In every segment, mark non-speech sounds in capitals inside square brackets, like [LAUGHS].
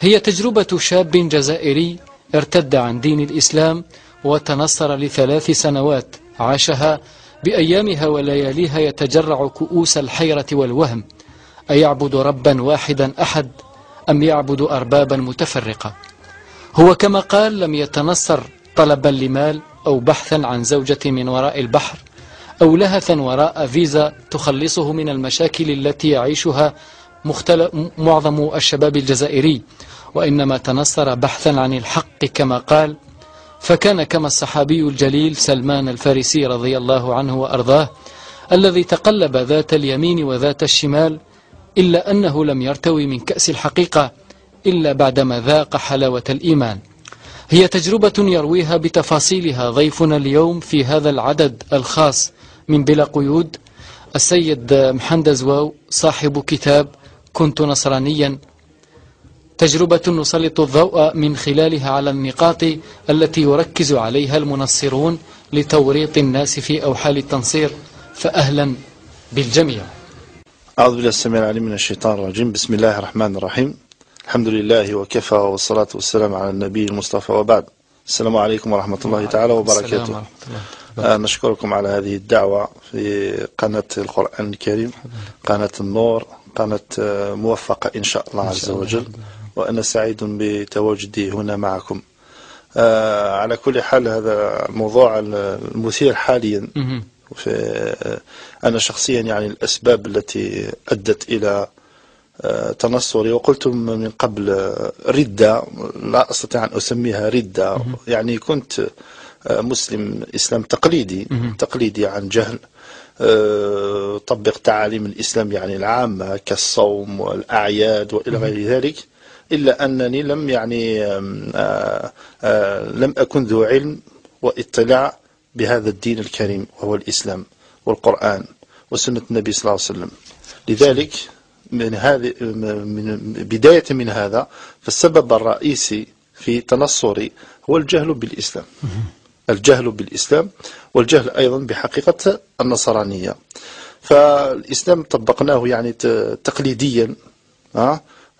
هي تجربة شاب جزائري ارتد عن دين الإسلام وتنصر لثلاث سنوات عاشها بأيامها ولياليها يتجرع كؤوس الحيرة والوهم أيعبد ربا واحدا أحد أم يعبد أربابا متفرقة؟ هو كما قال لم يتنصر طلبا لمال أو بحثا عن زوجة من وراء البحر أو لهثا وراء فيزا تخلصه من المشاكل التي يعيشها معظم الشباب الجزائري. وإنما تنصر بحثا عن الحق كما قال فكان كما الصحابي الجليل سلمان الفارسي رضي الله عنه وأرضاه الذي تقلب ذات اليمين وذات الشمال إلا أنه لم يرتوي من كأس الحقيقة إلا بعدما ذاق حلاوة الإيمان. هي تجربة يرويها بتفاصيلها ضيفنا اليوم في هذا العدد الخاص من بلا قيود السيد محمد زواو صاحب كتاب كنت نصرانيا تجربة نسلط الضوء من خلالها على النقاط التي يركز عليها المنصرون لتوريط الناس في أوحال التنصير فأهلا بالجميع. أعوذ بالله السميع العليم من الشيطان الرجيم. بسم الله الرحمن الرحيم. الحمد لله وكفى والصلاة والسلام على النبي المصطفى وبعد. السلام عليكم ورحمة الله تعالى وبركاته. آه نشكركم على هذه الدعوة في قناة القرآن الكريم قناة النور قناة آه، موفقة إن شاء الله عز وجل. وأنا سعيد بتواجدي هنا معكم. آه على كل حال هذا الموضوع المثير حاليا. في آه، أنا شخصيا يعني الأسباب التي أدت إلى آه، تنصري وقلت من قبل ردة لا أستطيع أن أسميها ردة. يعني كنت مسلم إسلام تقليدي تقليدي عن جهل. طبق تعاليم الإسلام يعني العامة كالصوم والأعياد وإلى غير ذلك. إلا أنني لم يعني آه، آه، لم أكن ذو علم واطلاع بهذا الدين الكريم وهو الإسلام والقرآن وسنة النبي صلى الله عليه وسلم. لذلك من هذه من بداية من هذا فالسبب الرئيسي في تنصري هو الجهل بالإسلام. الجهل بالإسلام والجهل أيضا بحقيقة النصرانية. فالإسلام طبقناه يعني تقليديا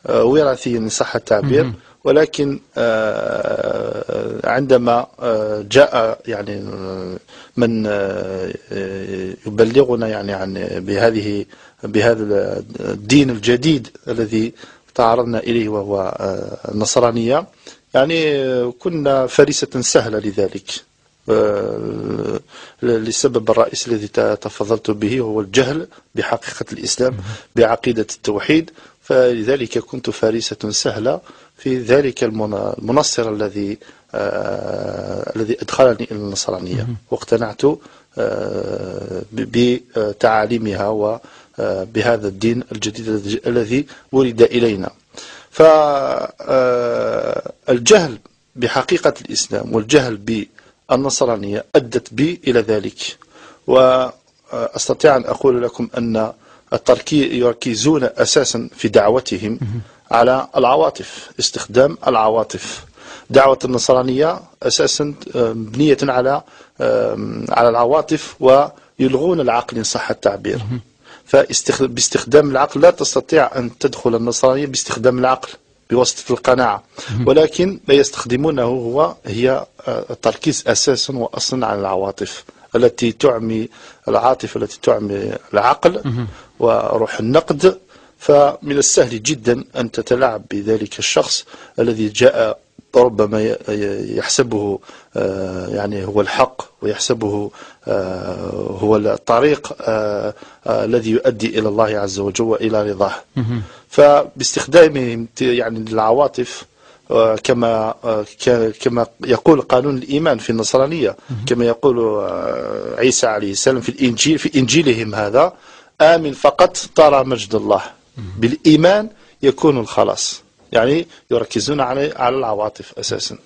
آه، وراثيا إن صح التعبير. ولكن آه، عندما آه، جاء يعني من يبلغنا يعني عن بهذه بهذا الدين الجديد الذي تعرضنا إليه وهو النصرانية يعني كنا فريسة سهلة لذلك. للسبب الرئيسي الذي تفضلت به هو الجهل بحقيقة الإسلام بعقيدة التوحيد فلذلك كنت فريسة سهلة في ذلك المنصر الذي آه الذي أدخلني إلى النصرانية. واقتنعت آه بتعاليمها وبهذا آه، الدين الجديد الذي ولد إلينا. فالجهل آه، بحقيقة الإسلام والجهل بالنصرانية أدت بي إلى ذلك. وأستطيع أن أقول لكم أن يركزون أساسا في دعوتهم على العواطف استخدام العواطف. دعوة النصرانية أساسا مبنية على على العواطف ويلغون العقل إن صح التعبير. فباستخدام العقل لا تستطيع أن تدخل النصرانية باستخدام العقل بواسطة القناعة. ولكن ما يستخدمونه هو هي التركيز أساسا وأصلا على العواطف التي تعمي العاطفة التي تعمي العقل. وروح النقد فمن السهل جدا أن تتلاعب بذلك الشخص الذي جاء ربما يحسبه آه، يعني هو الحق ويحسبه آه، هو الطريق آه، الذي يؤدي إلى الله عز وجل وإلى رضاه. فباستخدامهم يعني العواطف كما كما يقول قانون الإيمان في النصرانية كما يقول عيسى عليه السلام في الإنجيل في إنجيلهم هذا آمن فقط ترى مجد الله. بالإيمان يكون الخلاص. يعني يركزون على على العواطف أساسا.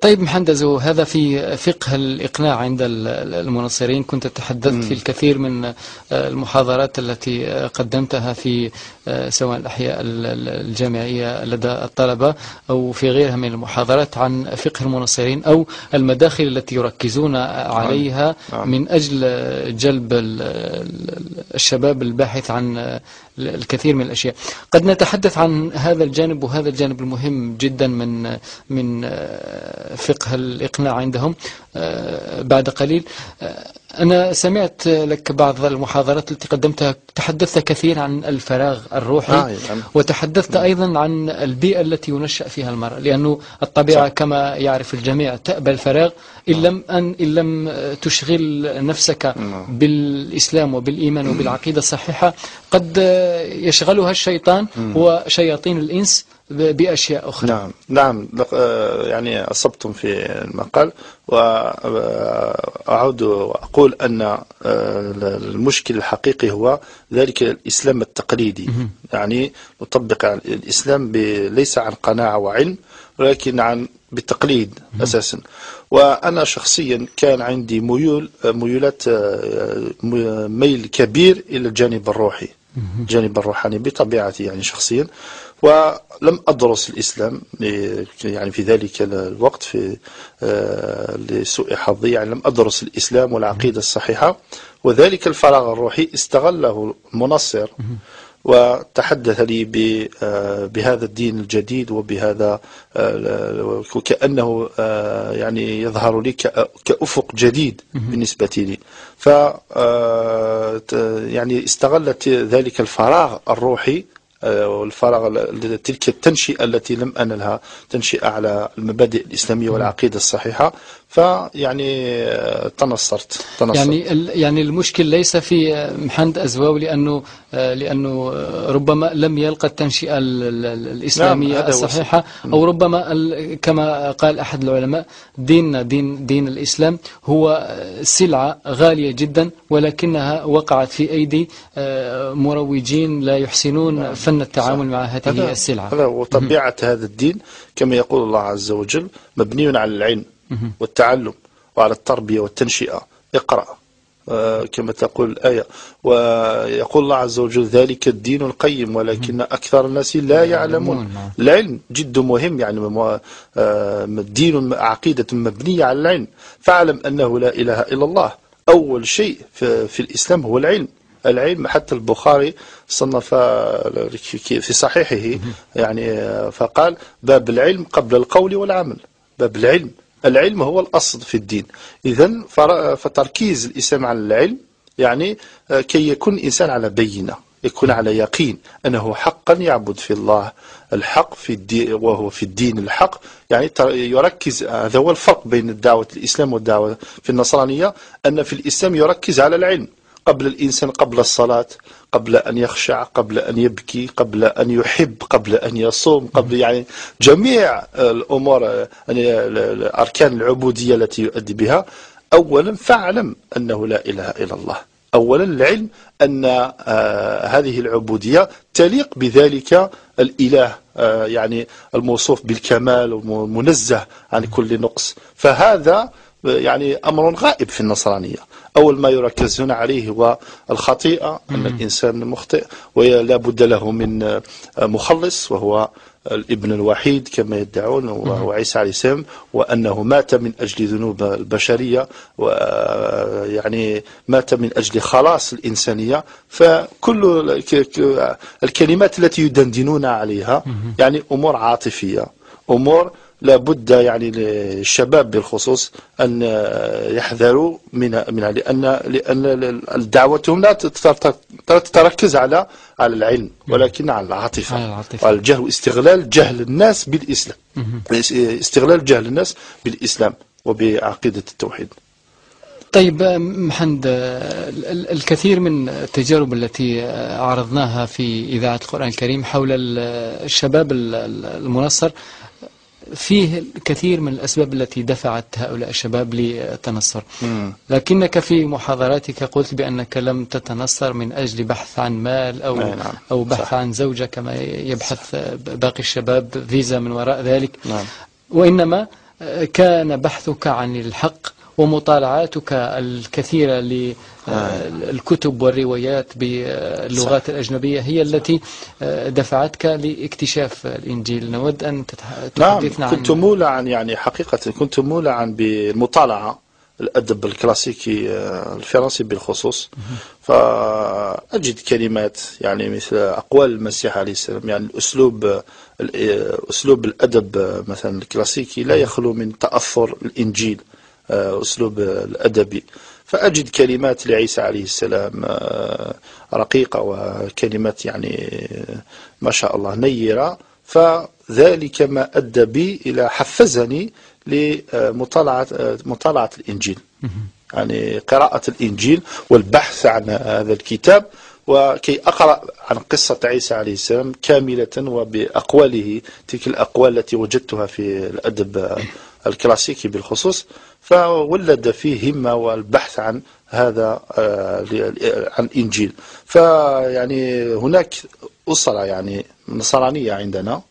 طيب محندز هذا في فقه الإقناع عند المنصرين كنت تحدثت في الكثير من المحاضرات التي قدمتها في سواء الأحياء الجامعية لدى الطلبة أو في غيرها من المحاضرات عن فقه المنصرين أو المداخل التي يركزون عليها نعم. من أجل جلب الشباب الباحث عن الكثير من الأشياء. قد نتحدث عن هذا الجانب جانب وهذا الجانب المهم جدا من من آه، فقه الإقناع عندهم آه، بعد قليل أنا سمعت لك بعض المحاضرات التي قدمتها تحدثت كثير عن الفراغ الروحي آه يعني. وتحدثت أيضا عن البيئة التي ينشأ فيها المرء لأنه الطبيعة صح. كما يعرف الجميع تأبى الفراغ إن لم, أن إن لم تشغل نفسك بالإسلام وبالإيمان وبالعقيدة الصحيحة قد يشغلها الشيطان وشياطين الإنس بأشياء أخرى. نعم نعم آه، يعني أصبتم في المقال وأعود وأقول أن آه، المشكل الحقيقي هو ذلك الإسلام التقليدي. يعني نطبق الإسلام ليس عن قناعة وعلم ولكن عن بالتقليد أساسا. وأنا شخصيا كان عندي ميول ميولات آه، ميل كبير إلى الجانب الروحي. الجانب الروحاني بطبيعتي يعني شخصيا. ولم أدرس الإسلام يعني في ذلك الوقت في آه، لسوء حظي. يعني لم أدرس الإسلام والعقيدة الصحيحة وذلك الفراغ الروحي استغله المنصر. وتحدث لي آه، بهذا الدين الجديد وبهذا آه، وكأنه يعني يظهر لي كأفق جديد بالنسبة لي. ف يعني استغلت ذلك الفراغ الروحي والفراغ تلك التنشئة التي لم أنلها تنشئة على المبادئ الإسلامية والعقيدة الصحيحة. فيعني آه، تنصرت, تنصرت. يعني يعني المشكل ليس في محمد أزواو لأنه آه، لأنه ربما لم يلقى التنشئة الإسلامية نعم الصحيحة أو ربما كما قال أحد العلماء ديننا دين دين الإسلام هو سلعة غالية جدا ولكنها وقعت في أيدي آه، مروجين لا يحسنون نعم. فن التعامل صح. مع هذه السلعة. هذا وطبيعة هذا الدين. كما يقول الله عز وجل مبني على العلم. والتعلم وعلى التربية والتنشئة. اقرأ. آه، كما تقول الآية. ويقول الله عز وجل ذلك الدين القيم ولكن أكثر الناس لا يعلمون. نعم. العلم جد مهم يعني آه، دين عقيدة مبنية على العلم. فاعلم أنه لا إله إلا الله. أول شيء في الإسلام هو العلم. العلم حتى البخاري صنف في صحيحه يعني فقال باب العلم قبل القول والعمل. باب العلم. العلم هو الأصل في الدين. إذا فتركيز الإسلام على العلم يعني آه، كي يكون الإنسان على بينة يكون على يقين أنه حقا يعبد في الله الحق في الدين وهو في الدين الحق. يعني يركز هذا هو الفرق بين الدعوة الإسلام والدعوة في النصرانية أن في الإسلام يركز على العلم. قبل الإنسان قبل الصلاة قبل أن يخشع قبل أن يبكي قبل أن يحب قبل أن يصوم قبل يعني جميع الأمور يعني أركان العبودية التي يؤدي بها. أولا فاعلم أنه لا إله إلا الله. أولا العلم أن آه هذه العبودية تليق بذلك الإله آه يعني الموصوف بالكمال ومنزه عن كل نقص. فهذا يعني أمر غائب في النصرانية. أول ما يركزون عليه هو الخطيئة أن الإنسان مخطئ ولا بد له من مخلص وهو الابن الوحيد كما يدعون وهو عيسى عليه السلام وأنه مات من أجل ذنوب البشرية ويعني مات من أجل خلاص الإنسانية. فكل الكلمات التي يدندنون عليها يعني أمور عاطفية أمور لابد يعني للشباب بالخصوص أن يحذروا من منها لأن لأن دعوتهم لا تتركز على على العلم ولكن على العاطفة. وعلى الجهل واستغلال جهل الناس بالإسلام. استغلال جهل الناس بالإسلام وبعقيدة التوحيد. طيب محمد الكثير من التجارب التي عرضناها في إذاعة القرآن الكريم حول الشباب المنصر فيه الكثير من الأسباب التي دفعت هؤلاء الشباب للتنصر لكنك في محاضراتك قلت بأنك لم تتنصر من أجل بحث عن مال أو, نعم. أو بحث صح. عن زوجة كما يبحث باقي الشباب فيزا من وراء ذلك نعم. وإنما كان بحثك عن الحق ومطالعاتك الكثيرة للكتب والروايات باللغات الأجنبية هي التي دفعتك لاكتشاف الإنجيل. نود أن تحدثنا نعم كنت مولعا يعني حقيقة كنت مولعا بالمطالعة الأدب الكلاسيكي الفرنسي بالخصوص. فأجد كلمات يعني مثل أقوال المسيح عليه السلام يعني الأسلوب أسلوب الأدب مثلا الكلاسيكي لا يخلو من تأثر الإنجيل. أسلوب الأدبي فأجد كلمات لعيسى عليه السلام رقيقة وكلمات يعني ما شاء الله نيرة. فذلك ما أدى بي إلى حفزني لمطالعة مطالعة الإنجيل. يعني قراءة الإنجيل والبحث عن هذا الكتاب. وكي أقرأ عن قصة عيسى عليه السلام كاملة وبأقواله تلك الأقوال التي وجدتها في الأدب الكلاسيكي بالخصوص فولد فيه همة والبحث عن هذا آه، عن الإنجيل فيعني هناك أسرة يعني نصرانية عندنا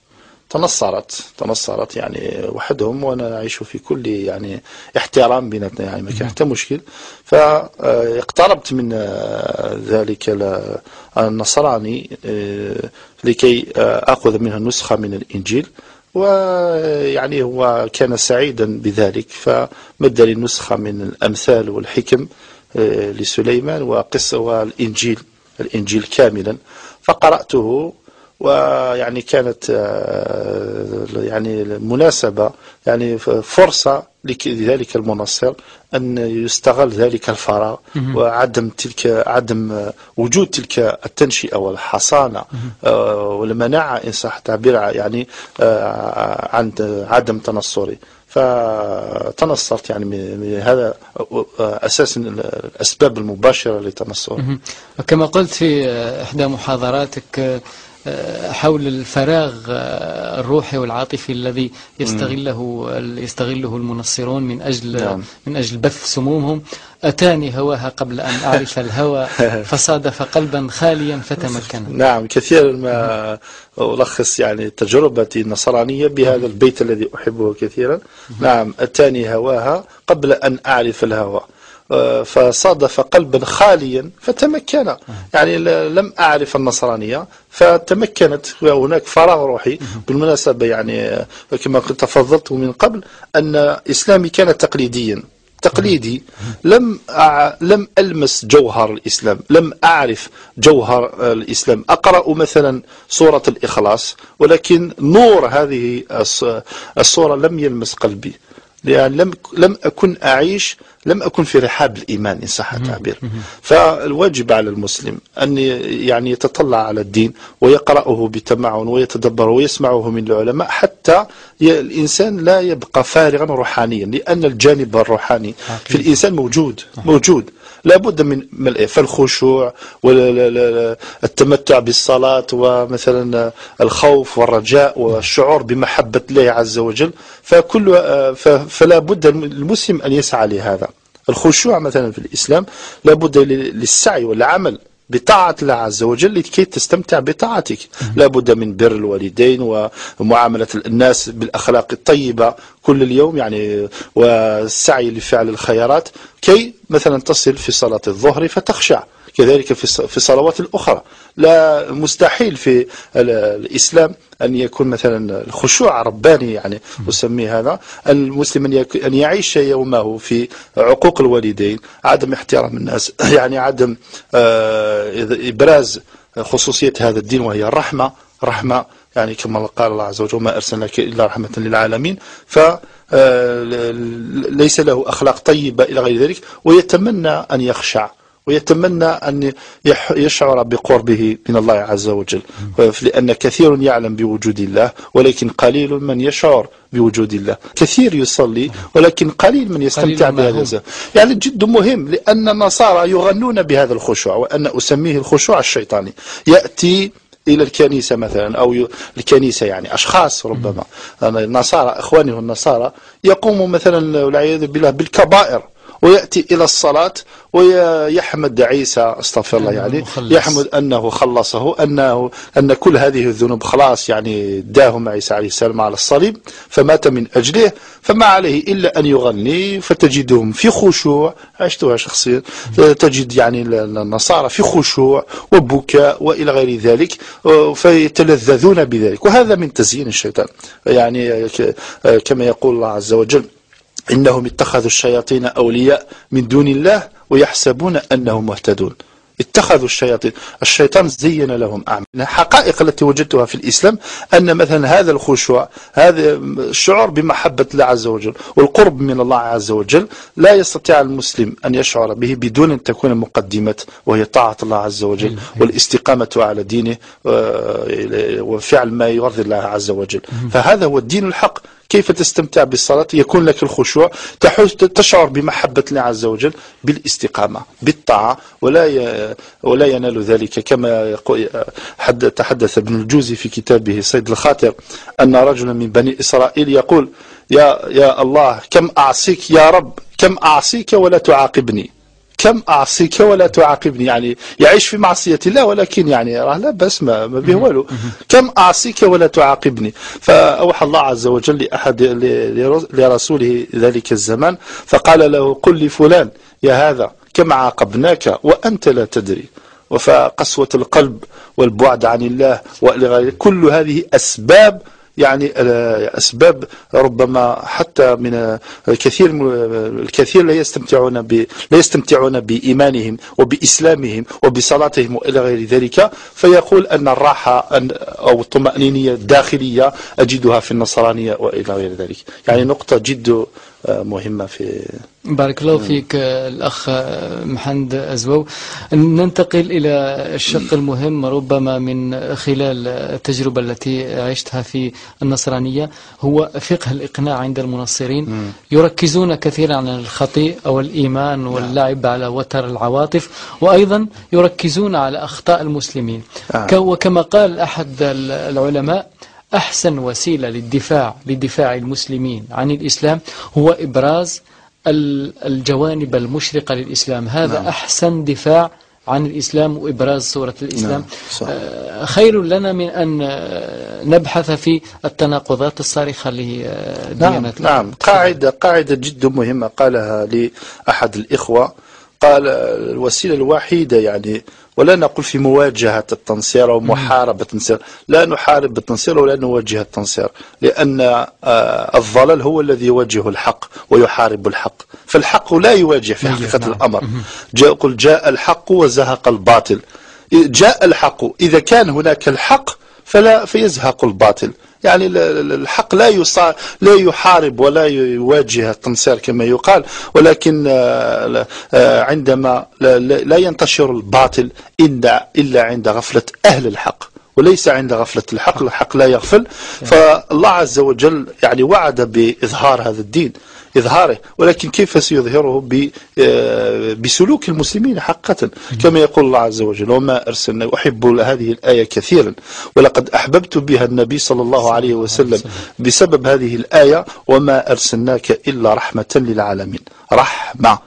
تنصرت تنصرت يعني وحدهم وأنا نعيش في كل يعني احترام بيناتنا يعني ما كان حتى مشكل. فاقتربت من ذلك النصراني آه، لكي آخذ منه نسخة من الإنجيل. ويعني هو كان سعيدا بذلك فمد لي نسخة من الأمثال والحكم آه، لسليمان وقصة والإنجيل الإنجيل كاملا. فقرأته ويعني كانت آه، يعني مناسبة يعني فرصة لذلك المنصر أن يستغل ذلك الفراغ وعدم تلك عدم وجود تلك التنشئة والحصانة آه، والمناعة إن صح التعبير يعني آه، عند عدم تنصري. فتنصرت يعني من هذا أساسا الأسباب المباشرة لتنصري كما قلت في إحدى محاضراتك حول الفراغ الروحي والعاطفي الذي يستغله يستغله المنصرون من أجل نعم. من أجل بث سمومهم. أتاني هواها قبل أن أعرف الهوى [LAUGHS] فصادف قلبا خاليا فتمكن. نعم كثيرا ما ألخص يعني تجربتي النصرانية بهذا البيت الذي أحبه كثيرا. نعم أتاني هواها قبل أن أعرف الهوى. فصادف قلبا خاليا فتمكن. يعني لم أعرف النصرانية. فتمكنت هناك فراغ روحي بالمناسبة يعني كما قلت تفضلت من قبل أن إسلامي كان تقليديا. تقليدي. لم لم ألمس جوهر الإسلام لم أعرف جوهر الإسلام. أقرأ مثلا سورة الإخلاص ولكن نور هذه الصورة لم يلمس قلبي. لأن لم لم أكن أعيش لم أكن في رحاب الإيمان إن صح التعبير. فالواجب على المسلم أن يعني يتطلع على الدين ويقرأه بتمعن ويتدبره ويسمعه من العلماء حتى الإنسان لا يبقى فارغا روحانيا لأن الجانب الروحاني في الإنسان موجود موجود. لابد من فالخشوع والتمتع بالصلاة ومثلا الخوف والرجاء والشعور بمحبة الله عز وجل فكل فلا بد المسلم أن يسعى لهذا. الخشوع مثلا في الإسلام لابد للسعي والعمل. بطاعة الله عز وجل لكي تستمتع بطاعتك. لا بد من بر الوالدين ومعاملة الناس بالأخلاق الطيبة كل اليوم يعني والسعي لفعل الخيرات. كي مثلا تصل في صلاة الظهر فتخشع. كذلك في الصلوات الأخرى. لا مستحيل في الإسلام أن يكون مثلا الخشوع رباني يعني أسميه هذا. المسلم أن يعيش يومه في عقوق الوالدين عدم احترام الناس [CLEARS THROAT] يعني عدم آه، إبراز خصوصية هذا الدين وهي الرحمة رحمة يعني كما قال الله عز وجل ما أرسلناك إلا رحمة للعالمين. ف آه، ليس له أخلاق طيبة إلى غير ذلك ويتمنى أن يخشع. ويتمنى أن يشعر بقربه من الله عز وجل. لأن كثير يعلم بوجود الله ولكن قليل من يشعر بوجود الله. كثير يصلي ولكن قليل من يستمتع بهذا يعني جد مهم لأن النصارى يغنون بهذا الخشوع وأنا أسميه الخشوع الشيطاني. يأتي إلى الكنيسة مثلا أو الكنيسة يعني أشخاص ربما. النصارى إخوانه النصارى يقوموا مثلا والعياذ بالله بالكبائر. ويأتي إلى الصلاة ويحمد عيسى أستغفر الله يعني يحمد أنه خلصه أنه أن كل هذه الذنوب خلاص يعني داهم عيسى عليه السلام على الصليب فمات من أجله فما عليه إلا أن يغني فتجدهم في خشوع عشتها شخصيا تجد يعني النصارى في خشوع وبكاء وإلى غير ذلك فيتلذذون بذلك وهذا من تزيين الشيطان يعني كما يقول الله عز وجل إنهم اتخذوا الشياطين أولياء من دون الله ويحسبون أنهم مهتدون. اتخذوا الشياطين. الشيطان زين لهم أعمال. الحقائق التي وجدتها في الإسلام أن مثلا هذا الخشوع هذا الشعور بمحبة الله عز وجل والقرب من الله عز وجل لا يستطيع المسلم أن يشعر به بدون أن تكون مقدمة وهي طاعة الله عز وجل والاستقامة على دينه آه، وفعل ما يرضي الله عز وجل. فهذا هو الدين الحق. كيف تستمتع بالصلاة؟ يكون لك الخشوع. تشعر بمحبة الله عز وجل بالاستقامة بالطاعة ولا ولا ينال ذلك. كما تحدث ابن الجوزي في كتابه صيد الخاطر أن رجلا من بني إسرائيل يقول يا, يا الله كم أعصيك؟ يا رب كم أعصيك ولا تعاقبني؟ كم أعصيك ولا تعاقبني؟ يعني يعيش في معصية الله ولكن يعني راه لا بس ما, ما به والو. كم أعصيك ولا تعاقبني؟ فأوحى الله عز وجل لأحد لرسوله ذلك الزمان فقال له قل لفلان يا هذا كم عاقبناك وأنت لا تدري؟ وفقسوة القلب والبعد عن الله كل هذه أسباب يعني أسباب ربما حتى من الكثير الكثير لا يستمتعون ب لا يستمتعون بإيمانهم وبإسلامهم وبصلاتهم وإلى غير ذلك. فيقول أن الراحة أو الطمأنينية الداخلية أجدها في النصرانية وإلى غير ذلك. يعني نقطة جد مهمة في بارك الله فيك الأخ محمد أزوو ننتقل إلى الشق المهم ربما من خلال التجربة التي عشتها في النصرانية هو فقه الإقناع عند المنصرين. يركزون كثيرا على الخطيء أو الإيمان نعم. واللعب على وتر العواطف وأيضا يركزون على أخطاء المسلمين. آه. وكما قال أحد العلماء أحسن وسيلة للدفاع لدفاع المسلمين عن الإسلام هو إبراز الجوانب المشرقة للإسلام هذا نعم. أحسن دفاع عن الإسلام وإبراز صورة الإسلام نعم. آه، خير لنا من أن نبحث في التناقضات الصارخة لديانة نعم, نعم. قاعدة, قاعدة جدا مهمة قالها لأحد الإخوة قال الوسيلة الوحيدة يعني ولا نقول في مواجهة التنصير أو محاربة التنصير. لا نحارب التنصير ولا نواجه التنصير لأن آه، الضلال هو الذي يواجه الحق ويحارب الحق. فالحق لا يواجه في حقيقة نعم. الأمر. جاء قل جاء الحق وزهق الباطل. جاء الحق إذا كان هناك الحق فلا فيزهق الباطل. يعني الحق لا يصار لا يحارب ولا يواجه التنصير كما يقال ولكن آه، آه، عندما لا ينتشر الباطل إلا عند غفلة أهل الحق وليس عند غفلة الحق الحق لا يغفل. فالله عز وجل يعني وعد بإظهار هذا الدين. إظهاره ولكن كيف سيظهره آه، بسلوك المسلمين حقا؟ كما يقول الله عز وجل وما أرسلنا أحب هذه الآية كثيرا ولقد أحببت بها النبي صلى الله عليه وسلم بسبب هذه الآية وما أرسلناك إلا رحمة للعالمين. رحمة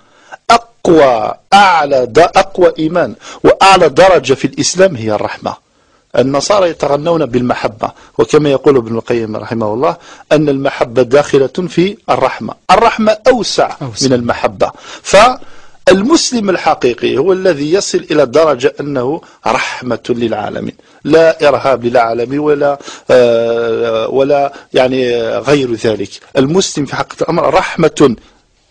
أقوى أعلى أقوى إيمان وأعلى درجة في الإسلام هي الرحمة. النصارى يتغنون بالمحبة. وكما يقول ابن القيم رحمه الله أن المحبة داخلة في الرحمة. الرحمة أوسع, أوسع. من المحبة. فالمسلم الحقيقي هو الذي يصل إلى درجة أنه رحمة للعالمين. لا إرهاب للعالمين ولا آه، ولا يعني غير ذلك. المسلم في حقيقة الأمر رحمة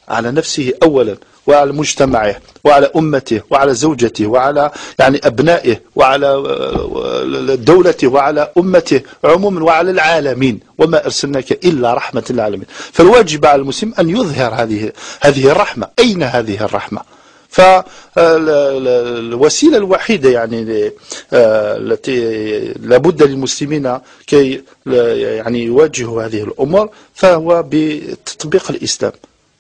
على نفسه أولا. وعلى مجتمعه وعلى أمته وعلى زوجته وعلى يعني أبنائه وعلى آه، دولته وعلى أمته عموما وعلى العالمين. وما أرسلناك إلا رحمة للعالمين. فالواجب على المسلم أن يظهر هذه هذه الرحمة. أين هذه الرحمة؟ فالوسيلة الوحيدة يعني آه، التي لابد للمسلمين كي يعني يواجهوا هذه الأمور فهو بتطبيق الإسلام.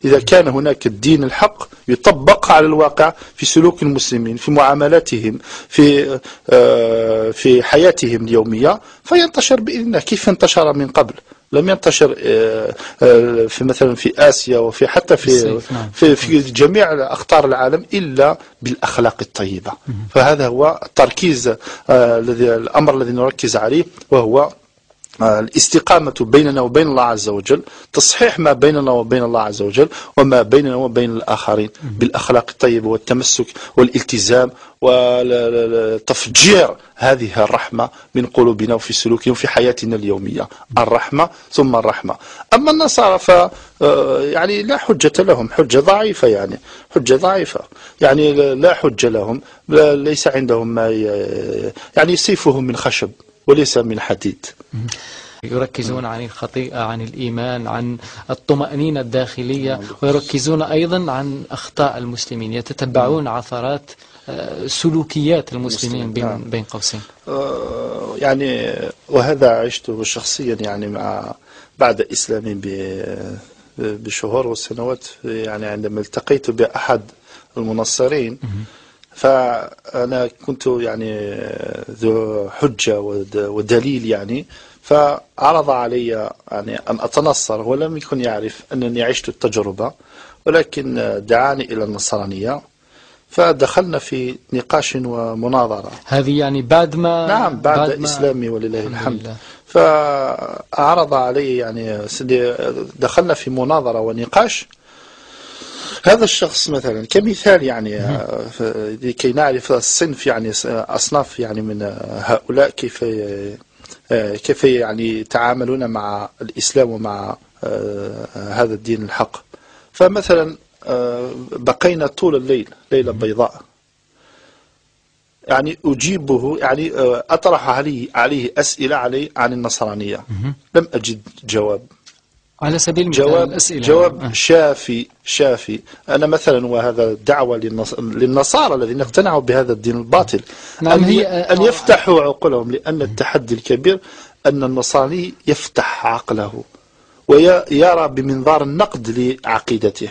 إذا كان هناك الدين الحق يطبق على الواقع في سلوك المسلمين في معاملاتهم في آه، في حياتهم اليومية فينتشر بإذن الله. كيف انتشر من قبل؟ لم ينتشر آه، آه، في مثلا في آسيا وفي حتى في نعم. في, في جميع أقطار العالم إلا بالأخلاق الطيبة. فهذا هو التركيز الذي الأمر الذي نركز عليه وهو الاستقامة بيننا وبين الله عز وجل تصحيح ما بيننا وبين الله عز وجل وما بيننا وبين الآخرين بالأخلاق الطيبة والتمسك والالتزام وتفجير هذه الرحمة من قلوبنا وفي سلوكنا وفي حياتنا اليومية الرحمة ثم الرحمة. أما النصارى ف آه، يعني لا حجة لهم حجة ضعيفة يعني حجة ضعيفة. يعني لا حجة لهم ليس عندهم ما يعني سيفهم من خشب. وليس من حديد يركزون عن الخطيئة عن الإيمان عن الطمأنينة الداخلية ويركزون أيضا عن أخطاء المسلمين يتتبعون عثرات آه، سلوكيات المسلمين بين. بين قوسين آه، يعني وهذا عشته شخصيا يعني مع بعد إسلامي بشهور وسنوات يعني عندما التقيت بأحد المنصرين فأنا كنت يعني ذو حجة ودليل يعني فعرض علي يعني أن أتنصر ولم يكن يعرف أنني عشت التجربة ولكن دعاني إلى النصرانية فدخلنا في نقاش ومناظرة. هذه يعني بعد ما نعم بعد, بعد ما إسلامي ولله الحمد فعرض علي يعني دخلنا في مناظرة ونقاش هذا الشخص مثلا كمثال يعني لكي نعرف الصنف يعني أصناف يعني من هؤلاء كيف كيف يعني يتعاملون مع الإسلام ومع آه، هذا الدين الحق. فمثلا آه، بقينا طول الليل ليلة بيضاء. يعني أجيبه يعني آه، أطرح عليه عليه أسئلة عليه عن النصرانية. لم أجد جواب. على سبيل جواب الأسئلة. جواب آه. شافي شافي. أنا مثلا وهذا دعوة للنصارى الذين اقتنعوا بهذا الدين الباطل نعم أن, هي أن يفتحوا عقولهم لأن التحدي الكبير أن النصراني يفتح عقله ويرى بمنظار النقد لعقيدته.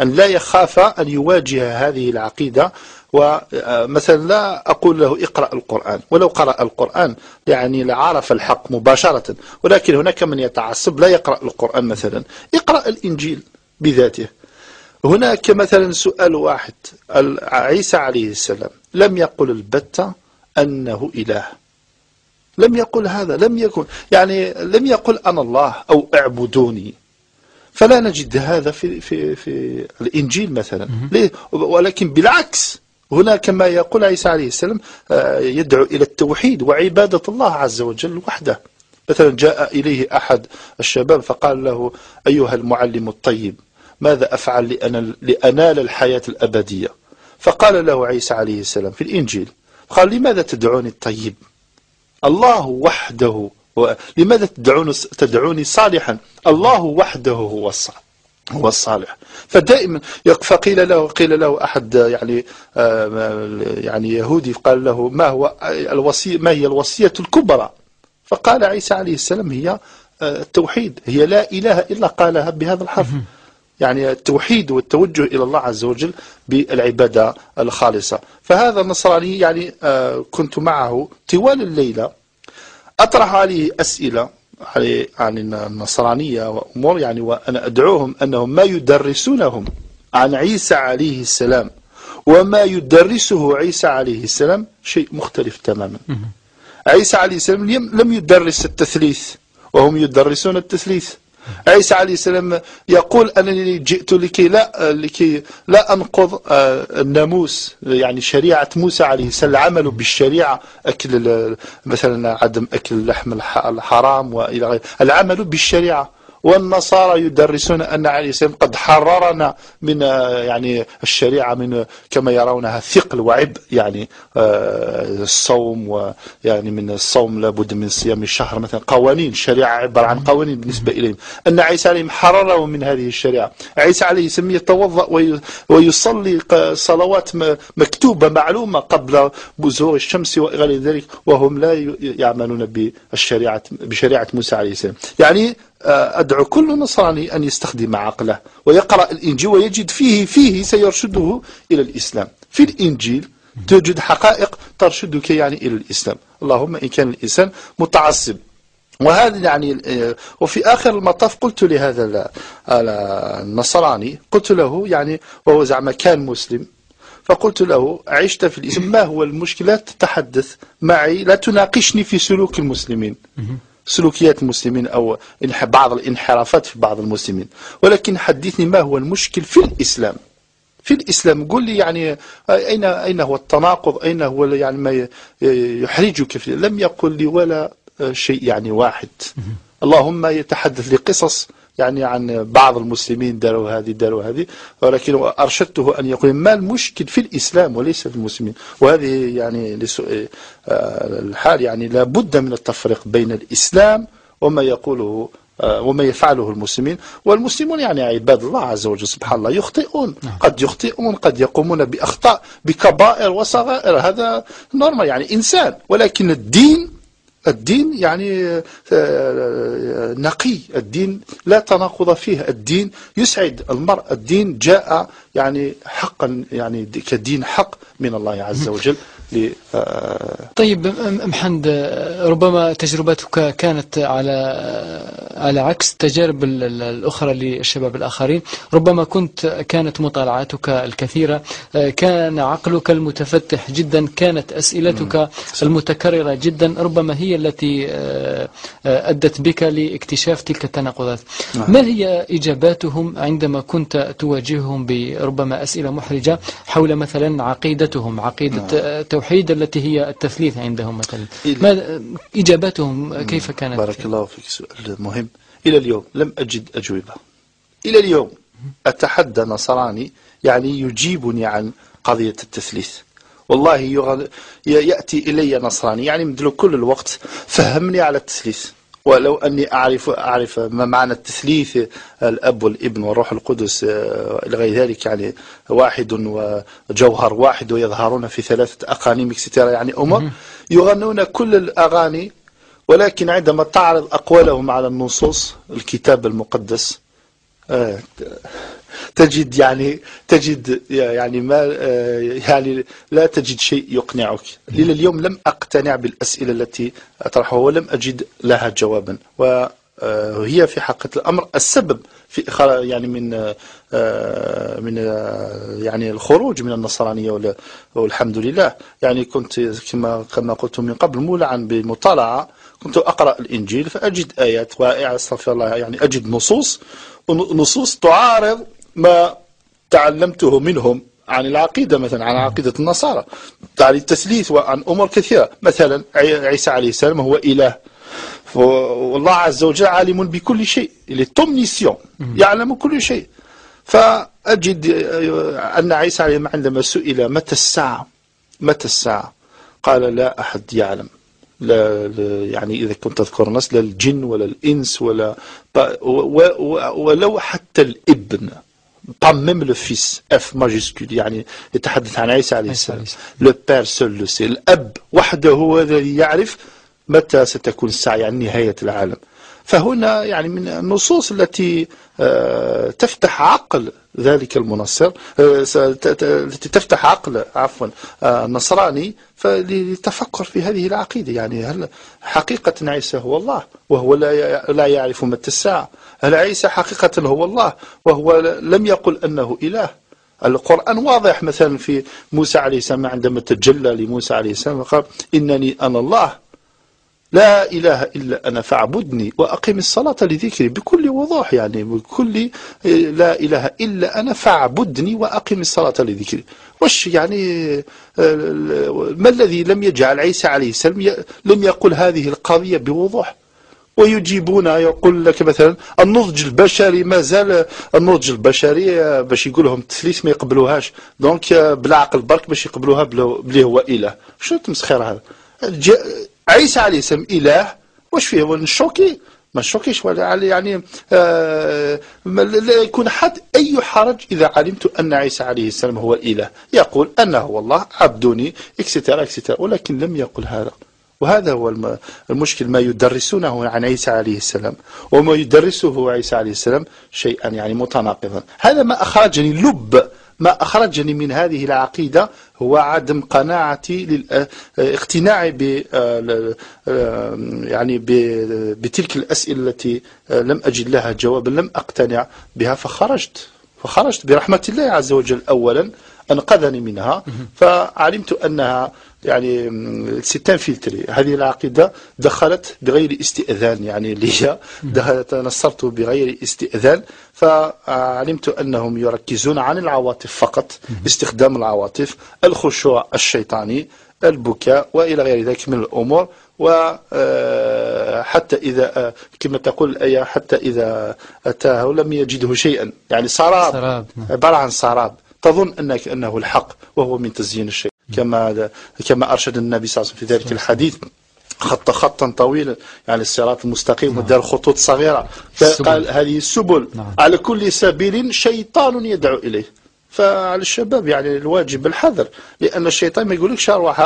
أن لا يخاف أن يواجه هذه العقيدة ومثلا لا أقول له اقرأ القرآن ولو قرأ القرآن يعني لعرف الحق مباشرة ولكن هناك من يتعصب لا يقرأ القرآن مثلا اقرأ الإنجيل بذاته. هناك مثلا سؤال واحد عيسى عليه السلام لم يقل البتة أنه إله؟ لم يقل هذا لم يكن يعني لم يقل أنا الله أو اعبدوني. فلا نجد هذا في في في الإنجيل مثلا. ليه؟ ولكن بالعكس هنا كما يقول عيسى عليه السلام آه، يدعو إلى التوحيد وعبادة الله عز وجل وحده. مثلا جاء إليه أحد الشباب فقال له أيها المعلم الطيب ماذا أفعل لأنال الحياة الأبدية؟ فقال له عيسى عليه السلام في الإنجيل قال لماذا تدعوني الطيب؟ الله وحده لماذا تدعوني, تدعوني صالحا؟ الله وحده هو الصالح هو الصالح. فدائما فقيل له قيل له أحد يعني آه، يعني يهودي قال له ما هو الوصيه ما هي الوصية الكبرى؟ فقال عيسى عليه السلام هي آه، التوحيد. هي لا إله إلا قالها بهذا الحرف. يعني التوحيد والتوجه إلى الله عز وجل بالعبادة الخالصة. فهذا النصراني يعني آه، كنت معه طوال الليلة أطرح عليه أسئلة عن النصرانية وأمور يعني وأنا أدعوهم أنهم ما يدرسونهم عن عيسى عليه السلام وما يدرسه عيسى عليه السلام شيء مختلف تماما. عيسى عليه السلام لم يدرس التثليث وهم يدرسون التثليث. عيسى عليه السلام يقول أنني جئت لكي لا لكي لا أنقض آه، الناموس يعني شريعة موسى عليه السلام العمل بالشريعة أكل مثلا عدم أكل اللحم الحرام وإلى غيره العمل بالشريعة. والنصارى يدرسون أن عليه السلام قد حررنا من يعني الشريعة من كما يرونها ثقل وعبء يعني آه، الصوم ويعني من الصوم لابد من صيام الشهر مثلا قوانين الشريعة عبارة عن قوانين بالنسبة إليهم. أن عيسى عليه حرره من هذه الشريعة. عيسى عليه السلام يتوضأ ويصلي صلوات مكتوبة معلومة قبل بزوغ الشمس وغير ذلك وهم لا يعملون بالشريعة بشريعة موسى عليه السلام. يعني آه، أدعو كل نصراني أن يستخدم عقله ويقرأ الإنجيل ويجد فيه فيه سيرشده إلى الإسلام. في الإنجيل توجد حقائق ترشدك يعني إلى الإسلام. اللهم إن كان الإنسان متعصب. وهذا يعني آه، وفي آخر المطاف قلت لهذا النصراني قلت له يعني وهو زعما كان مسلم فقلت له عشت في الإسلام. ما هو المشكلة؟ تتحدث معي لا تناقشني في سلوك المسلمين. سلوكيات المسلمين أو بعض الانحرافات في بعض المسلمين. ولكن حدثني ما هو المشكل في الإسلام. في الإسلام قل لي يعني أين أين هو التناقض؟ أين هو يعني ما يحرجك فيه لم يقل لي ولا شيء يعني واحد. اللهم يتحدث لقصص يعني عن بعض المسلمين داروا هذه داروا هذه. ولكن أرشدته أن يقول ما المشكل في الإسلام وليس في المسلمين. وهذه يعني لسوء الحال يعني لابد من التفريق بين الإسلام وما يقوله وما يفعله المسلمين. والمسلمون يعني عباد الله عز وجل سبحان الله يخطئون. نعم. قد يخطئون قد يقومون بأخطاء بكبائر وصغائر. هذا نورمال. يعني إنسان. ولكن الدين الدين يعني آه، آه، نقي الدين لا تناقض فيه الدين يسعد المرء الدين جاء يعني حقا يعني كدين حق من الله عز وجل [LAUGHS] طيب محمد ربما تجربتك كانت على على عكس التجارب الأخرى للشباب الآخرين ربما كنت كانت مطالعاتك الكثيرة كان عقلك المتفتح جدا كانت أسئلتك المتكررة جدا ربما هي التي أدت بك لاكتشاف تلك التناقضات نعم. ما هي إجاباتهم عندما كنت تواجههم بربما أسئلة محرجة حول مثلا عقيدتهم عقيدة نعم. التي هي التثليث عندهم مثلا. ما إجاباتهم كيف كانت؟ بارك الله فيك سؤال مهم. إلى اليوم لم أجد أجوبة. إلى اليوم أتحدى نصراني يعني يجيبني عن قضية التثليث. والله يأتي إلي نصراني يعني مثل كل الوقت فهمني على التثليث. ولو أني أعرف أعرف ما معنى التثليث الأب والابن والروح القدس آه، إلى غير ذلك يعني واحد وجوهر واحد ويظهرون في ثلاثة أقانيم إكسترا يعني أمور يغنون كل الأغاني ولكن عندما تعرض أقوالهم على النصوص الكتاب المقدس آه، تجد يعني تجد يعني ما آه، يعني لا تجد شيء يقنعك. إلى اليوم لم أقتنع بالأسئلة التي أطرحها ولم أجد لها جوابا. وهي آه، في حقيقة الأمر السبب في يعني من آه، من يعني الخروج من النصرانية والحمد لله. يعني كنت كما كما قلت من قبل مولعا بمطالعة كنت أقرأ الإنجيل فأجد آيات رائعة أستغفر الله يعني أجد نصوص نصوص تعارض ما تعلمته منهم عن العقيدة مثلا عن عقيدة النصارى. عن التثليث وعن أمور كثيرة. مثلا عيسى عليه السلام هو إله. والله عز وجل عالم بكل شيء. يعلم كل شيء. فأجد أن عيسى عليه السلام عندما سئل متى الساعة؟ متى الساعة؟ قال لا أحد يعلم. لا يعني إذا كنت تذكر نص لا الجن ولا الإنس ولا ولو حتى الإبن. Même le fils F majuscule يعني يتحدث عن عيسى عليه السلام le père seul le sait. الأب وحده هو الذي يعرف متى ستكون الساعة يعني نهاية العالم فهنا يعني من النصوص التي آه، تفتح عقل ذلك المنصر آه، التي تفتح عقل عفوا آه، النصراني فللتفكر في هذه العقيدة. يعني هل حقيقة عيسى هو الله وهو لا يعرف متى الساعة هل عيسى حقيقة هو الله وهو لم يقل أنه إله؟ القرآن واضح مثلا في موسى عليه السلام عندما تجلى لموسى عليه السلام قال إنني أنا الله. لا إله إلا أنا فاعبدني وأقم الصلاة لذكري بكل وضوح يعني بكل لا إله إلا أنا فاعبدني وأقم الصلاة لذكري. وش يعني ما الذي لم يجعل عيسى عليه السلام لم يقل هذه القضية بوضوح؟ ويجيبون يقول لك مثلا النضج البشري ما زال النضج البشري باش يقول لهم التثليث ما يقبلوهاش. donc بالعقل برك باش يقبلوها بلي هو إله. شو تمسخير هذا؟ عيسى عليه السلام إله. واش فيه؟ هو نشوكي ما نشوكيش يعني آه لا يكون حد أي حرج إذا علمت أن عيسى عليه السلام هو الإله يقول أنه هو الله et cetera et cetera ولكن لم يقل هذا. وهذا هو المشكل. ما يدرسونه عن عيسى عليه السلام. وما يدرسه عيسى عليه السلام شيئا يعني متناقضا. هذا ما أخرجني لب ما أخرجني من هذه العقيدة هو عدم قناعتي اقتناعي ب يعني بتلك الأسئلة التي لم أجد لها جوابا لم أقتنع بها فخرجت. فخرجت برحمة الله عز وجل أولا. أنقذني منها. فعلمت أنها يعني سيتان فيلتري هذه العقيدة دخلت بغير استئذان. يعني لي تنصرت بغير استئذان. فعلمت أنهم يركزون عن العواطف فقط استخدام العواطف الخشوع الشيطاني البكاء وإلى غير ذلك من الأمور. وحتى إذا كما تقول الآية حتى إذا أتاه لم يجده شيئا. يعني سراب. عبارة عن سراب. تظن أنك أنه الحق وهو من تزيين الشيء. كما كما أرشد النبي صلى الله عليه وسلم في ذلك الحديث خط خطا طويلا يعني الصراط المستقيم نعم. ودار خطوط صغيرة. قال هذه السبل نعم. على كل سبيل شيطان يدعو إليه. فعلى الشباب يعني الواجب الحذر لأن الشيطان ما يقولكش أروح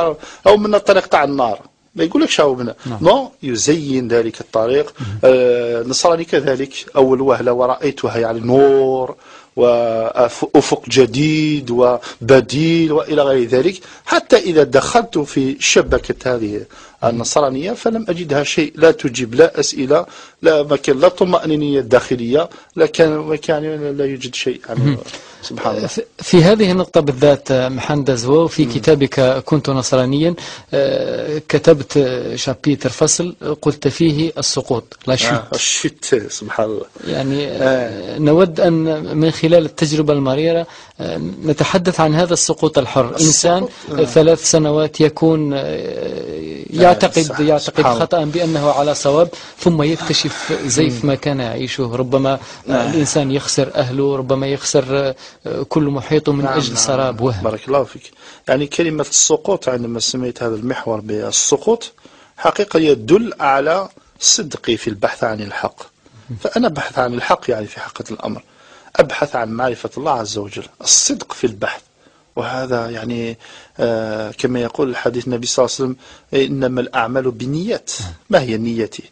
أو من الطريق تاع النار. ما يقولكش من نعم. نو يزين ذلك الطريق. آه نصراني كذلك أول وهلة ورأيتها يعني نور وأفق جديد وبديل وإلى غير ذلك حتى إذا دخلت في شبكة هذه النصرانية فلم أجدها شيء. لا تجيب لا أسئلة لا مكان لا طمأنينية داخلية لا كان مكان لا يوجد شيء. يعني سبحان الله. في هذه النقطة بالذات محمد زو في كتابك كنت نصرانيا آه، كتبت شابيتر فصل قلت فيه السقوط لا شوت آه الشوت سبحان الله. يعني آه. آه. نود أن من خلال التجربة المريرة آه، نتحدث عن هذا السقوط الحر. السقوط إنسان آه. ثلاث سنوات يكون يعتقد يعتقد خطأ بأنه على صواب ثم يكتشف زيف ما كان يعيشه. ربما نعم. الإنسان يخسر أهله ربما يخسر كل محيطه من نعم أجل نعم. سراب وهم. بارك الله فيك. يعني كلمة السقوط عندما سميت هذا المحور بالسقوط حقيقة يدل على صدقي في البحث عن الحق. فأنا بحث عن الحق يعني في حقيقة الأمر. أبحث عن معرفة الله عز وجل. الصدق في البحث. وهذا يعني آه كما يقول الحديث النبي صلى الله عليه وسلم إنما الأعمال بالنيات ما هي نيتي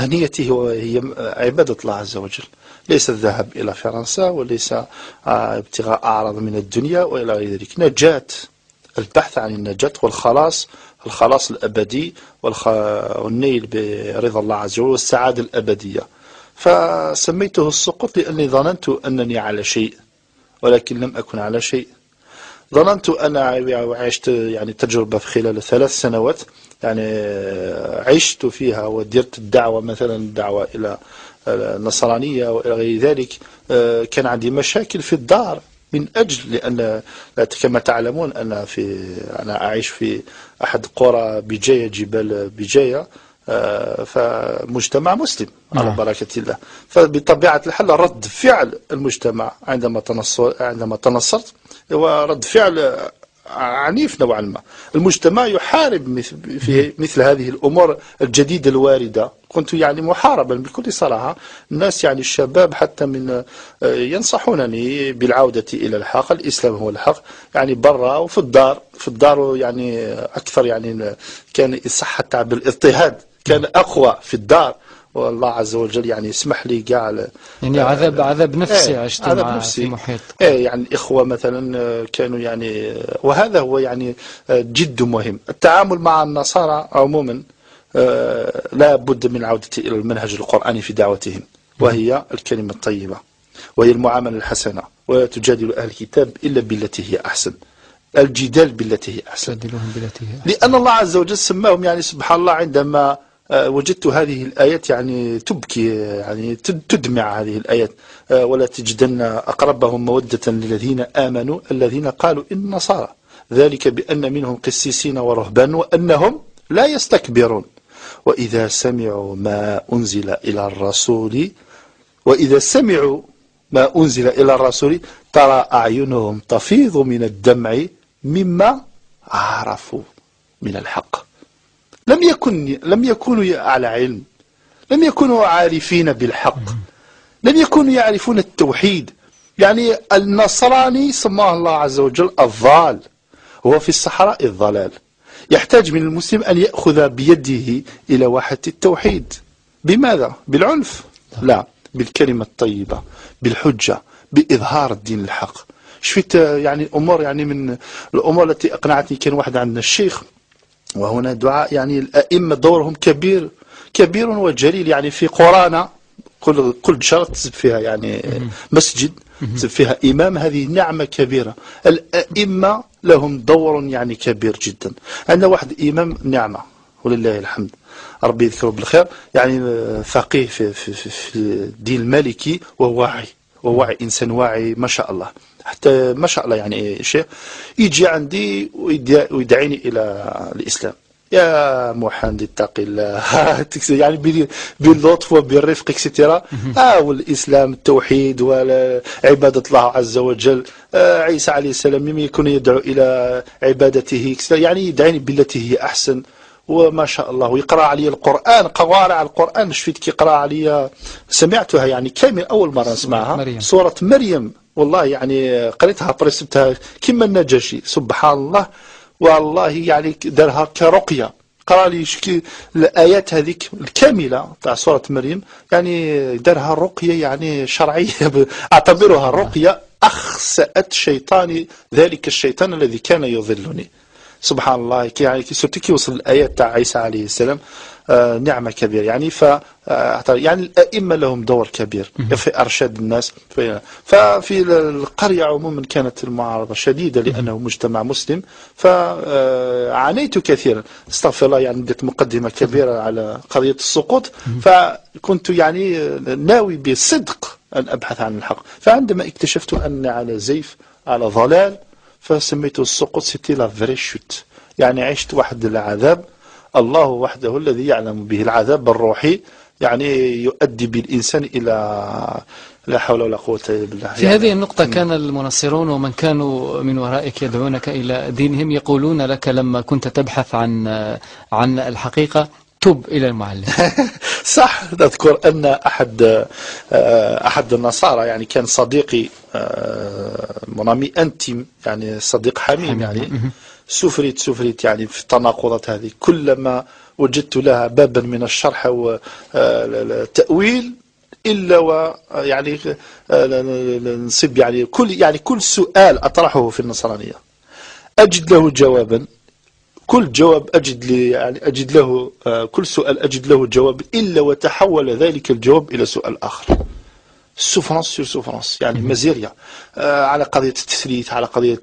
نيتي هي عبادة الله عز وجل. ليس الذهاب إلى فرنسا وليس آه، ابتغاء أعراض من الدنيا وإلى غير ذلك. نجاة البحث عن النجاة والخلاص الخلاص الأبدي والنيل برضا الله عز وجل والسعادة الأبدية. فسميته السقوط لأني ظننت أنني على شيء ولكن لم أكن على شيء. ظننت أنا عشت يعني تجربة في خلال ثلاث سنوات. يعني عشت فيها ودرت الدعوة مثلا الدعوة إلى النصرانية وإلى غير ذلك. كان عندي مشاكل في الدار من أجل لأن كما تعلمون أنا في أنا أعيش في أحد قرى بجاية جبال بجاية. فمجتمع مسلم على نعم. بركة الله. فبطبيعة الحال رد فعل المجتمع عندما تنصر عندما تنصرت هو رد فعل عنيف نوعا ما. المجتمع يحارب مثل في مثل هذه الأمور الجديدة الواردة. كنت يعني محاربا بكل صراحة. الناس يعني الشباب حتى من ينصحونني بالعودة إلى الحق. الإسلام هو الحق. يعني برا وفي الدار. في الدار يعني أكثر يعني كان صح التعبير الاضطهاد كان أقوى في الدار. والله عز وجل يعني يسمح لي كاع يعني عذاب عذاب نفسي إيه عشت عذاب نفسي في محيط. إيه يعني الاخوه مثلا آه، كانوا يعني وهذا هو يعني آه، جد مهم. التعامل مع النصارى عموما آه، لا بد من العودة إلى المنهج القرآني في دعوتهم وهي الكلمة الطيبة وهي المعاملة الحسنة ولا تجادل أهل الكتاب إلا بالتي هي أحسن. الجدال بالتي هي أحسن. بالتي هي أحسن. لأن الله عز وجل سماهم يعني سبحان الله عندما آه، وجدت هذه الآيات يعني تبكي يعني تدمع هذه الآيات آه، ولا تجدن أقربهم مودة للذين آمنوا الذين قالوا إن نصارى. ذلك بأن منهم قسيسين ورهبان وأنهم لا يستكبرون. وإذا سمعوا ما أنزل إلى الرسول وإذا سمعوا ما أنزل إلى الرسول ترى أعينهم تفيض من الدمع مما عرفوا من الحق. لم يكن لم يكونوا على علم لم يكونوا عارفين بالحق لم يكونوا يعرفون التوحيد. يعني النصراني سماه الله عز وجل الضال هو في الصحراء الضلال. يحتاج من المسلم أن يأخذ بيده إلى واحة التوحيد. بماذا؟ بالعنف؟ لا بالكلمة الطيبة بالحجة بإظهار الدين الحق. شفت يعني أمور يعني من الأمور التي أقنعتني كان واحد عندنا الشيخ وهنا دعاء يعني الأئمة دورهم كبير كبير وجليل. يعني في قرانا كل كل شرط فيها يعني مسجد فيها. إمام هذه نعمة كبيرة. الأئمة لهم دور يعني كبير جدا. عندنا واحد إمام نعمة ولله الحمد. ربي يذكره بالخير. يعني فقيه في, في, في, في الدين المالكي وواعي وواعي إنسان واعي ما شاء الله. حتى ما شاء الله يعني شيخ يجي عندي ويدعيني إلى الإسلام. يا محمد اتق الله. [LAUGHS] يعني باللطف وبالرفق اكسترا آه والإسلام التوحيد وعبادة الله عز وجل. آه عيسى عليه السلام لم يكن يدعو إلى عبادته يعني يدعيني بالتي هي أحسن. وما شاء الله. ويقرأ علي القرآن قوارع القرآن. شفيت كي يقرأ علي سمعتها يعني كامل أول مرة نسمعها. مريم. سورة مريم. والله يعني قريتها برسبتها كما النجاشي. سبحان الله. والله يعني دارها كرقية. قرأ لي الآيات هذيك الكاملة تاع سورة مريم. يعني دارها رقية يعني شرعية. [LAUGHS] أعتبرها رقية. أخسأت شيطاني. ذلك الشيطان الذي كان يضلني. سبحان الله. يعني سورتي كي وصل الآيات تاع عيسى عليه السلام. نعمة كبيرة. يعني ف آه، يعني الأئمة لهم دور كبير في إرشاد الناس. ففي القرية عموما كانت المعارضة شديدة لأنه مجتمع مسلم. فعانيت آه، كثيرا. استغفر الله يعني بدأت مقدمة كبيرة على قضية السقوط. فكنت يعني ناوي بصدق أن أبحث عن الحق. فعندما اكتشفت أن على زيف على ضلال فسميته السقوط. c'était la vraie chute يعني عشت واحد العذاب. الله وحده الذي يعلم به العذاب الروحي يعني يؤدي بالإنسان إلى لا حول ولا قوة إلا بالله. في يعني هذه النقطة كان المنصرون ومن كانوا من ورائك يدعونك إلى دينهم يقولون لك لما كنت تبحث عن عن الحقيقة تب إلى المعلم. [LAUGHS] صح أذكر أن أحد أحد النصارى يعني كان صديقي منامي أنتيم يعني صديق حميم يعني سفريت سفريت يعني في التناقضات هذه. كلما وجدت لها بابا من الشرح والتأويل إلا و يعني نصب يعني كل يعني كل سؤال أطرحه في النصرانية. أجد له جوابا. كل جواب أجد لي يعني أجد له كل سؤال أجد له جواب إلا وتحول ذلك الجواب إلى سؤال آخر. souffrance sur souffrance يعني مزيريا آه على قضية التثليث على قضية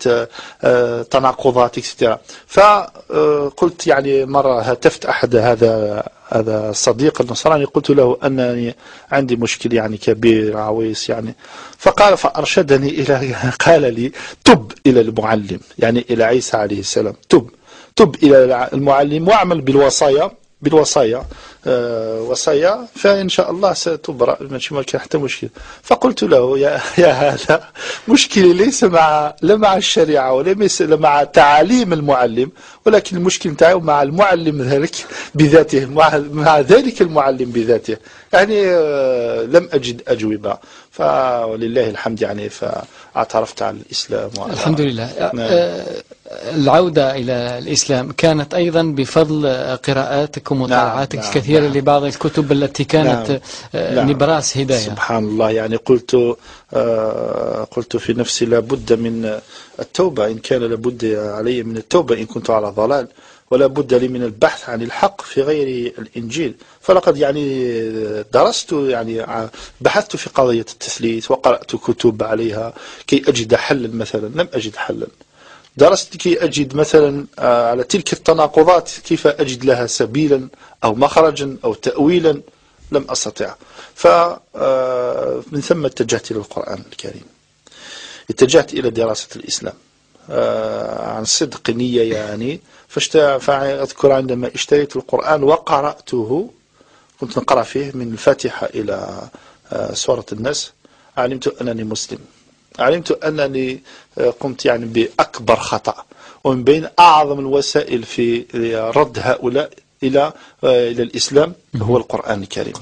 آه تناقضات et cetera فقلت يعني مرة هتفت أحد هذا هذا الصديق النصراني قلت له أنني عندي مشكل يعني كبير عويس يعني. فقال فأرشدني إلى [LAUGHS] قال لي تب إلى المعلم يعني إلى عيسى عليه السلام تب تب إلى المعلم واعمل بالوصايا. بالوصايا. آه، وصايا فإن شاء الله ستبرأ ماشي ما كان حتى مشكل. فقلت له يا, يا هذا مشكلي ليس مع لا مع الشريعة ولا مع تعاليم المعلم ولكن المشكل نتاعو مع المعلم ذلك بذاته مع, مع ذلك المعلم بذاته. يعني آه، لم أجد أجوبة. فلله الحمد يعني فاعترفت على الإسلام الحمد لله. نعم. آه، العودة إلى الإسلام كانت أيضا بفضل قراءاتك ومطالعاتك نعم. الكثيرة نعم. لبعض الكتب التي كانت نعم. آه، نعم. نبراس هداية سبحان الله يعني قلت آه قلت في نفسي لابد من التوبة إن كان لابد علي من التوبة إن كنت على ضلال ولا بد لي من البحث عن الحق في غير الإنجيل فلقد يعني درست يعني بحثت في قضية التثليث وقرأت كتب عليها كي أجد حلا مثلا لم أجد حلا درست كي أجد مثلا آه، على تلك التناقضات كيف أجد لها سبيلا أو مخرجا أو تأويلا؟ لم أستطع. فمن آه، ثم اتجهت إلى القرآن الكريم. اتجهت إلى دراسة الإسلام. آه، عن صدق نية يعني. فأذكر عندما اشتريت القرآن وقرأته كنت نقرأ فيه من الفاتحة إلى سورة الناس علمت أنني مسلم. علمت أنني قمت يعني بأكبر خطأ. ومن بين أعظم الوسائل في رد هؤلاء إلى آه، إلى الإسلام هو القرآن الكريم.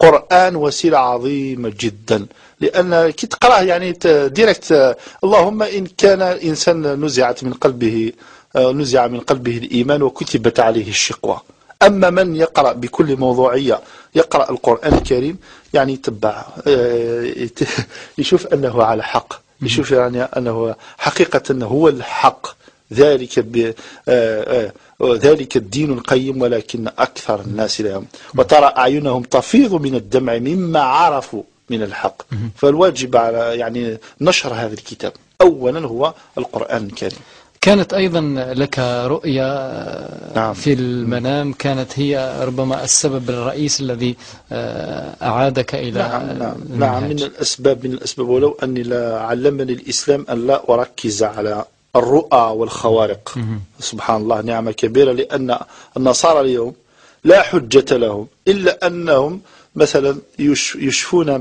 قرآن وسيلة عظيمة جدا. لأن كي تقرأه يعني ديريكت آه، اللهم إن كان إنسان نزعت من قلبه نزع من قلبه الإيمان وكتبت عليه الشقوة. أما من يقرأ بكل موضوعية يقرأ القرآن الكريم يعني يتبع آه، [LAUGHS] يشوف أنه على حق. يشوف يعني أنه حقيقة أنه هو الحق. ذلك ب آه، آه، ذلك الدين القيم ولكن أكثر الناس لهم وترى أعينهم تفيض من الدمع مما عرفوا من الحق. فالواجب على يعني نشر هذا الكتاب. أولا هو القرآن الكريم. كانت أيضا لك رؤية نعم. في المنام. كانت هي ربما السبب الرئيس الذي آه، أعادك إلى نعم, نعم, نعم. من الأسباب من الأسباب. ولو أني لا علمني الإسلام أن لا أركز على الرؤى والخوارق. سبحان الله نعمة كبيرة. لأن النصارى اليوم لا حجة لهم إلا أنهم مثلا يشفون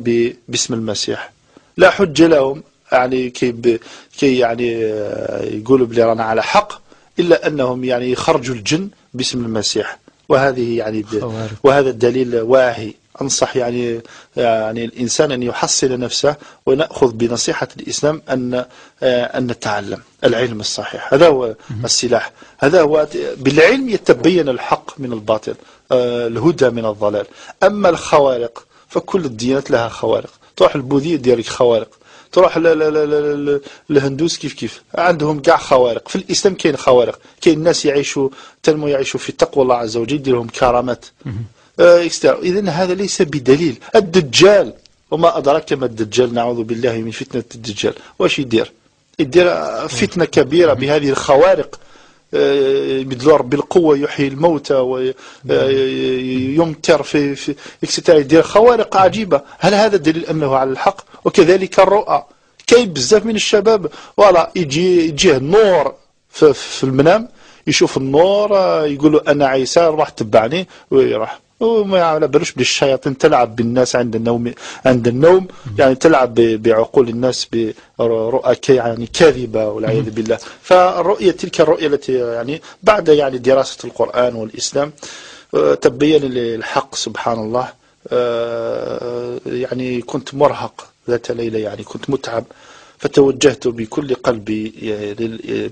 باسم المسيح. لا حجة لهم يعني كي كي يعني آه، يقولوا بلي رانا على حق إلا أنهم يعني يخرجوا الجن باسم المسيح. وهذه يعني وهذا الدليل واهي. أنصح يعني يعني الإنسان أن يحصن نفسه ونأخذ بنصيحة الإسلام أن آه، أن نتعلم العلم الصحيح. هذا هو السلاح. هذا هو بالعلم يتبين الحق من الباطل آه، الهدى من الضلال. أما الخوارق فكل الديانات لها خوارق. تروح البوذيه ديالك خوارق. تروح للهندوس كيف كيف. عندهم كاع خوارق. في الإسلام كاين خوارق. كاين ناس يعيشوا تنمو يعيشوا في تقوى الله عز وجل يدير لهم كرامات آه اذا هذا ليس بدليل. الدجال وما أدراك ما الدجال نعوذ بالله من فتنة الدجال. واش يدير؟ يدير فتنة كبيرة بهذه الخوارق. بدلور بالقوة يحيي الموتى ويمطر في, في يدير خوارق عجيبة. هل هذا دليل أنه على الحق؟ وكذلك الرؤى. كاين بزاف من الشباب فوالا يجي يجيه النور في, في المنام يشوف النور يقول له أنا عيسى روح تبعني ويروح. وما على بالوش بالشياطين تلعب بالناس عند النوم عند النوم. يعني تلعب بعقول الناس برؤى يعني كاذبة والعياذ بالله. فالرؤية تلك الرؤية التي يعني بعد يعني دراسة القرآن والإسلام آه، تبين لي الحق سبحان الله آه، يعني كنت مرهق ذات ليلة يعني كنت متعب. فتوجهت بكل قلبي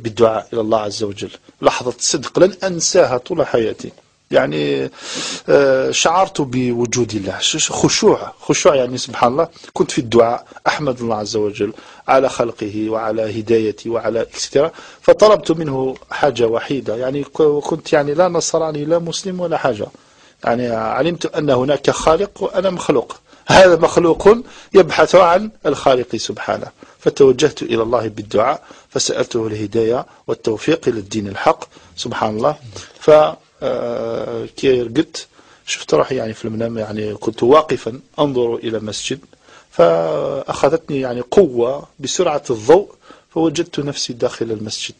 بالدعاء إلى الله عز وجل. لحظة صدق لن أنساها طول حياتي. يعني آه، شعرت بوجود الله. خشوع. خشوع يعني سبحان الله. كنت في الدعاء. أحمد الله عز وجل على خلقه وعلى هدايتي وعلى اكسترا فطلبت منه حاجة وحيدة. يعني كنت يعني لا نصراني لا مسلم ولا حاجة. يعني علمت أن هناك خالق وأنا مخلوق. هذا مخلوق يبحث عن الخالق سبحانه. فتوجهت إلى الله بالدعاء. فسألته الهداية والتوفيق إلى الدين الحق. سبحان الله. ف كي رقدت شفت روحي يعني في المنام يعني كنت واقفا أنظر إلى مسجد فأخذتني يعني قوة بسرعة الضوء فوجدت نفسي داخل المسجد.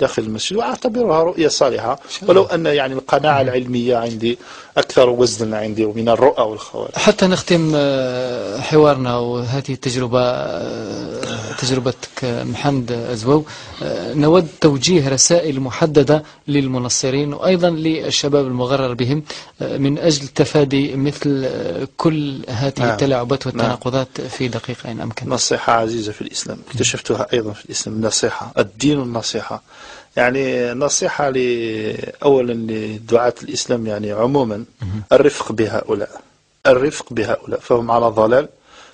داخل المسجد وأعتبرها رؤية صالحة. ولو أن يعني القناعة العلمية عندي أكثر وزنا عندي ومن الرؤى والخوارق حتى نختم آه، حوارنا وهذه التجربة آه، تجربتك محمد أزوو آه، نود توجيه رسائل محددة للمنصرين وأيضا للشباب المغرر بهم من أجل تفادي مثل كل هذه نعم. التلاعبات والتناقضات نعم. في دقيقة إن أمكن. نصيحة عزيزة في الإسلام اكتشفتها أيضا في الإسلام النصيحة الدين النصيحة. يعني نصيحة أولا لدعاة الإسلام يعني عموما الرفق بهؤلاء الرفق بهؤلاء فهم على ضلال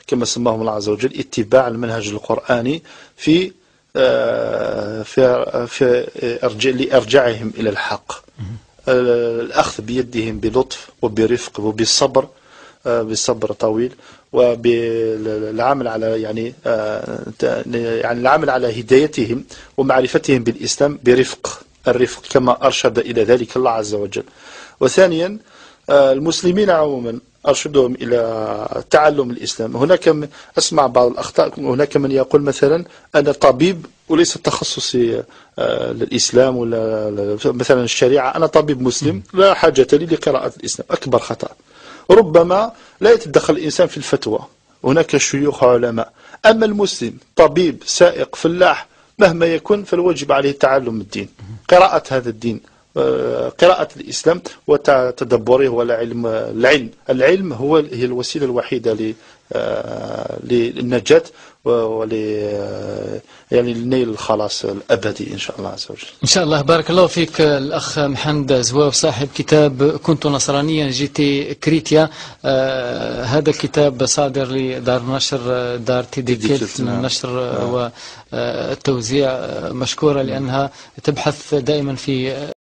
كما سماهم الله عز وجل اتباع المنهج القرآني في آه، في في لإرجاعهم إلى الحق. الأخذ بيدهم بلطف وبرفق وبالصبر آه، بصبر طويل. وبالعمل على يعني آه، يعني العمل على هدايتهم ومعرفتهم بالإسلام برفق الرفق كما أرشد إلى ذلك الله عز وجل. وثانيا آه، المسلمين عموما أرشدهم إلى تعلم الإسلام. هناك أسمع بعض الأخطاء هناك من يقول مثلا أنا طبيب وليس تخصصي للإسلام ولا مثلا الشريعة أنا طبيب مسلم لا حاجة لي لقراءة الإسلام. أكبر خطأ. ربما لا يتدخل الإنسان في الفتوى. هناك شيوخ علماء. أما المسلم طبيب سائق فلاح مهما يكن فالواجب عليه تعلم الدين. قراءة هذا الدين آه، قراءة الإسلام وتدبره والعلم العلم العلم هو هي الوسيلة الوحيدة للنجاة ول يعني لنيل الخلاص الأبدي إن شاء الله عز وجل. إن شاء الله بارك الله فيك الأخ محمد زواف صاحب كتاب كنت نصرانيا جيت كريتيا آه هذا الكتاب صادر لدار نشر دار تيديكيت النشر نعم. والتوزيع مشكورة لأنها تبحث دائما في